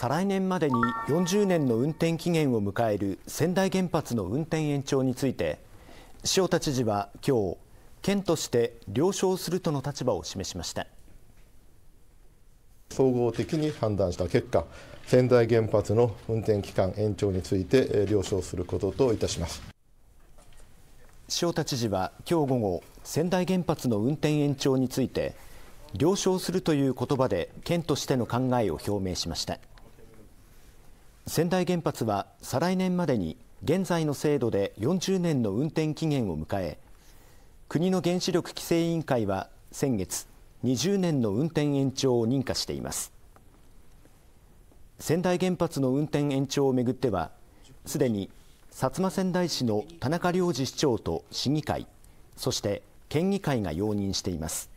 再来年までに40年の運転期限を迎える仙台原発の運転延長について塩田知事は今日県として了承するとの立場を示しました。総合的に判断した結果仙台原発の運転期間延長について了承することといたします。塩田知事は今日午後仙台原発の運転延長について了承するという言葉で県としての考えを表明しました仙台原発は再来年までに現在の制度で40年の運転期限を迎え国の原子力規制委員会は先月20年の運転延長を認可しています。仙台原発の運転延長をめぐってはすでに薩摩川内市の田中良次市長と市議会そして県議会が容認しています。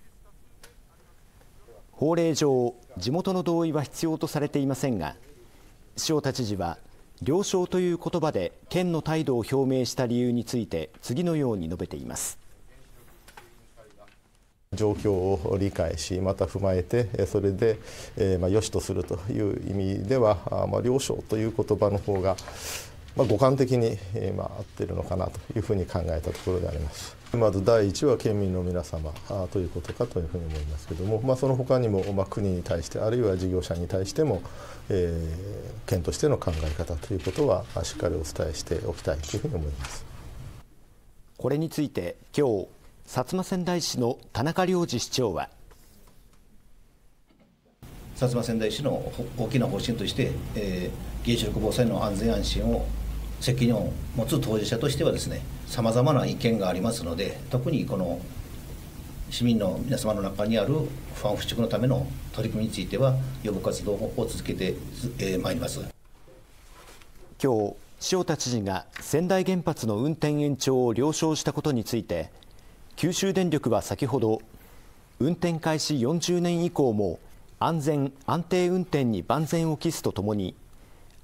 法令上地元の同意は必要とされていませんが塩田知事は了承という言葉で県の態度を表明した理由について次のように述べています。状況を理解しまた踏まえてそれで、えー、まあ、良しとするという意味では、まあ、了承という言葉の方がまあ、五感的に、えーまあ、合ってるのかなというふうに考えたところであります。まず第一は県民の皆様あということかというふうに思いますけれども、まあ、その他にも、まあ、国に対してあるいは事業者に対しても、えー、県としての考え方ということはしっかりお伝えしておきたいというふうに思いますこれについて今日薩摩川内市の田中良次市長は薩摩川内市の大きな方針として、えー、原子力防災の安全安心を責任を持つ当事者としてはですねさまざまな意見がありますので特にこの市民の皆様の中にある不安払拭のための取り組みについては予防活動を続けてまいります。今日塩田知事が仙台原発の運転延長を了承したことについて九州電力は先ほど運転開始40年以降も安全安定運転に万全を期すとともに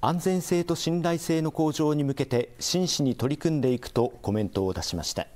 安全性と信頼性の向上に向けて真摯に取り組んでいくとコメントを出しました。